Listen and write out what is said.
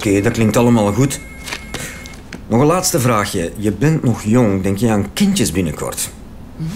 Oké, dat klinkt allemaal goed. Nog een laatste vraagje. Je bent nog jong. Denk je aan kindjes binnenkort? Mhm.